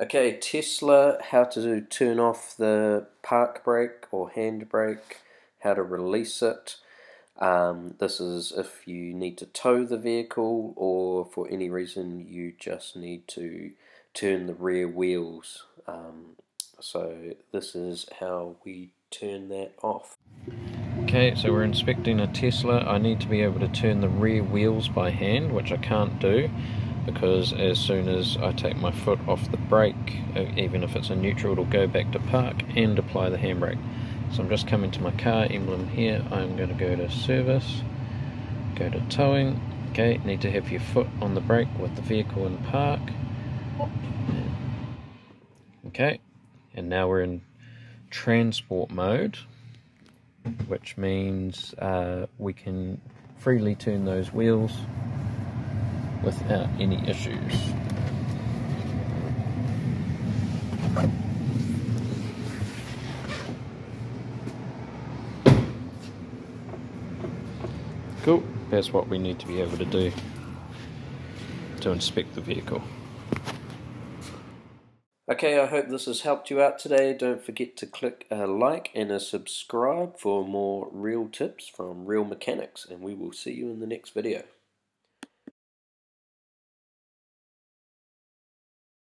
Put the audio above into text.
Okay, Tesla, how to turn off the park brake or handbrake, how to release it. Um, this is if you need to tow the vehicle or for any reason you just need to turn the rear wheels. Um, so this is how we turn that off. Okay, so we're inspecting a Tesla. I need to be able to turn the rear wheels by hand, which I can't do because as soon as I take my foot off the brake, uh, even if it's a neutral, it'll go back to park and apply the handbrake. So I'm just coming to my car emblem here. I'm going to go to service, go to towing. Okay, need to have your foot on the brake with the vehicle in park. Okay, and now we're in transport mode, which means uh, we can freely turn those wheels without any issues. Cool, that's what we need to be able to do to inspect the vehicle. Okay, I hope this has helped you out today. Don't forget to click a like and a subscribe for more real tips from real mechanics, and we will see you in the next video.